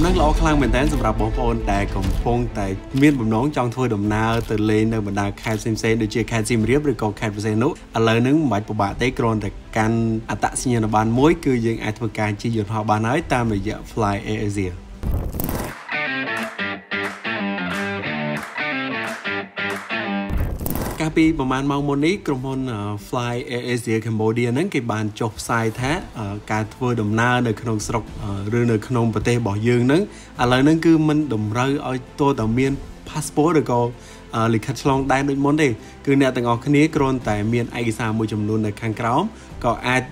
ដំណឹងល្អខ្លាំងមែនទែនសម្រាប់បងប្អូនដែលកំពុងតែមានបំណងចង់ធ្វើដំណើរទៅលេងនៅបណ្ដាខេត្តផ្សេងៗដូចជាខេត្តសៀមរាបឬក៏ខេត្តផ្សេងនោះឥឡូវហ្នឹងមិនបាច់ពិបាកទេគ្រាន់តែកាន់អត្តសញ្ញាណប័ណ្ណមួយគឺយើងអាចធ្វើការជិះយន្តហោះបានហើយតាមរយៈ Fly Air Asia កាលពីប្រហែលម៉ោងមុននេះក្រុមហ៊ុន Fly Air Asia Cambodia ហ្នឹងគេបានចុះផ្សាយថាការធ្វើដំណើរនៅក្នុងស្រុកឬនៅក្នុងប្រទេសរបស់យើងហ្នឹងឥឡូវហ្នឹងគឺមិនតម្រូវឲ្យតើតមាន passport ឬក៏លិខិតឆ្លងដែនដូចមុនទេគឺអ្នកទាំងអស់គ្នាគ្រាន់តែមានឯកសារមួយចំនួននៅខាងក្រោមក៏អាច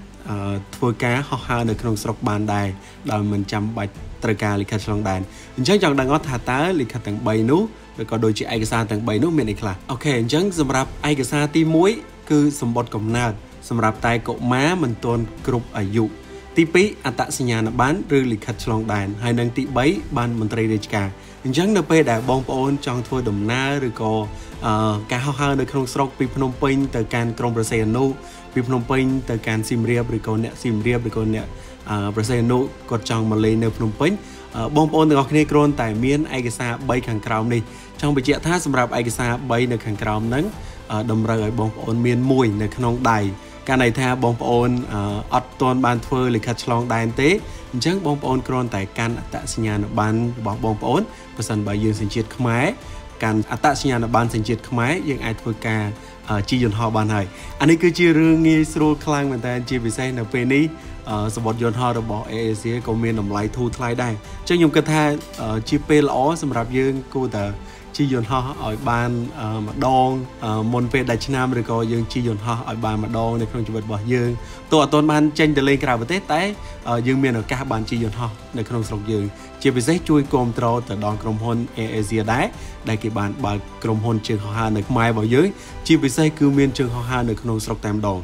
ធ្វើការហោះហើរនៅក្នុងស្រុកបានដែរដោយមិនចាំបាច់ត្រូវការលិខិតឆ្លងដែនអញ្ចឹងចង់ដឹងអត់ថាតើលិខិតទាំង3នោះ ឬក៏ដូចជាឯកសារទាំង3នោះមានអីខ្លះអូខេអញ្ចឹងសម្រាប់ឯកសារទី1គឺសម្បត្តិកំណើតសម្រាប់តែកុមារមិនទាន់គ្រប់អាយុទី2អត្តសញ្ញាណប័ណ្ណឬលិខិតឆ្លងដែនហើយនិងទី3បានមន្ត្រីរាជការអញ្ចឹងនៅពេលដែលបងប្អូនចង់ធ្វើដំណើរឬក៏ការហោះហើរនៅក្នុងស្រុកពីភ្នំពេញទៅកាន់ក្រុងប្រសេអនុពីភ្នំពេញទៅកាន់សៀមរាបឬក៏អ្នកសៀមរាបឬក៏អ្នកប្រសេអនុគាត់ចង់មកលេងនៅភ្នំពេញបងប្អូនទាំងអស់គ្នាគ្រាន់តែមានឯកសារ3ខាងក្រោមនេះ ចង់បញ្ជាក់ថាសម្រាប់ឯកសារ3នៅខាងក្រោមហ្នឹងតម្រូវឲ្យបងប្អូនមានមួយនៅក្នុងដៃកាលន័យថាបងប្អូនអត់ទាន់បានធ្វើលិខិតឆ្លងដែនទេអញ្ចឹងបងប្អូនគ្រាន់តែកាន់អត្តសញ្ញាណប័ណ្ណរបស់បងប្អូនបើសិនបើយើងសញ្ជាតិខ្មែរកាន់អត្តសញ្ញាណប័ណ្ណសញ្ជាតិខ្មែរយើងអាចធ្វើការជិះយន្តហោះបានហើយអានេះគឺជារឿងងាយស្រួលខ្លាំងមែនតើជាពិសេសនៅពេលនេះសបុតយន្តហោះរបស់ AAC ក៏មានតម្លៃធូរថ្លៃដែរអញ្ចឹងខ្ញុំគិតថាជាពេលល្អសម្រាប់យើងគួរតែ ជិះយន្តហោះឲ្យបានម្ដងមុនពេលដាច់ឆ្នាំឬក៏យើងជិះយន្តហោះឲ្យបានម្ដងនៅក្នុងជីវិតរបស់យើងទោះអត់ទាន់បានចេញទៅលេងក្រៅប្រទេសតែយើងមានឱកាសបានជិះយន្តហោះនៅក្នុងស្រុកយើងជាពិសេសជួយគ្រប់គ្រងទៅដល់ក្រុមហ៊ុន Air Asia ដែរដែលគេបានបើកក្រុមហ៊ុនជើងហោះហើរនៅខ្មែររបស់យើងជាពិសេសគឺមានជើងហោះហើរនៅក្នុងស្រុកតែម្ដង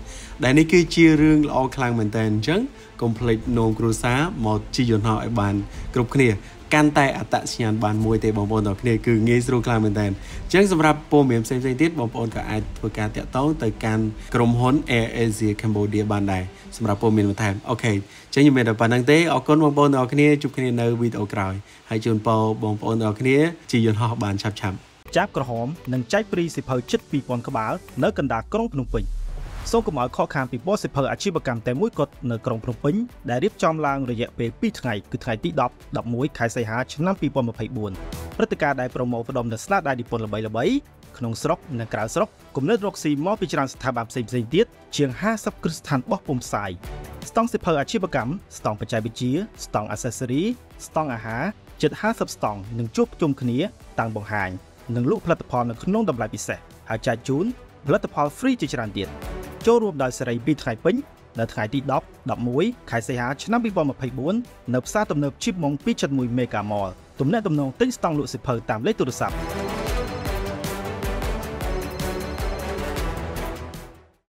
ដែលនេះគឺជារឿងល្អខ្លាំងមែនតើអញ្ចឹងកុំភ្លេចនោមគ្រួសារមកជិះយន្តហោះឲ្យបានគ្រប់គ្នា កាន់តែអត្តសញ្ញាណបានមួយទេបងប្អូនទាំងគ្នាគឺងាយស្រួលខ្លាំងមែនតើអញ្ចឹងសម្រាប់ព័ត៌មានផ្សេងៗទៀតបងប្អូនក៏អាចធ្វើការតាក់ទងទៅកាន់ក្រុមហ៊ុន Air Asia Cambodia បានដែរសម្រាប់ព័ត៌មានបន្ថែមអូខេអញ្ចឹងខ្ញុំមានតែប៉ុណ្្នឹងទេអរគុណបងប្អូនទាំងគ្នាជួបគ្នានៅវីដេអូក្រោយហើយជូនពរបងប្អូនទាំងគ្នាជាយន្តហោះបានឆាប់ឆាប់ចាប់ក្រហមនិងចែកព្រីសិភៅជិត2000ក្បាលនៅកណ្ដាលក្រុងភ្នំពេញ សូមកុំឲ្យខកខានពីបទសិភៅអាជីវកម្មតែមួយគត់នៅក្រុងភ្នំពេញដែលរៀបចំឡើងរយៈពេល2ថ្ងៃគឺថ្ងៃទី10 11ខែសីហាឆ្នាំ2024ព្រឹត្តិការណ៍ដែលប្រមូលផ្ដុំនូវស្នាដៃនិពន្ធល្បីៗក្នុងស្រុកនិងក្រៅស្រុកគំនិតរកស៊ីមកពីច្រើនស្ថាប័នផ្សេងៗទៀតជាង50គ្រឹះស្ថានបោះពុម្ពផ្សាយស្តង់សិភៅអាជីវកម្មស្តង់បច្ចេកវិទ្យាស្តង់ accessory ស្តង់អាហារជិត50ស្តង់នឹងជួបជុំគ្នាតាំងបង្ហាញនិងលក់ផលិតផលនៅក្នុងតម្លៃពិសេសហើយចែកជូនផលិតផល free ជាច្រើនទៀត ចូលរួមដោយសេរីពីថ្ងៃពេញនៅថ្ងៃទី10 11ខែសីហាឆ្នាំ2024នៅផ្សារទំនើប Chip Mong 271 Mega Mall ទំនាក់ទំនងទិញស្តង់លក់សិភៅតាមលេខទូរស័ព្ទ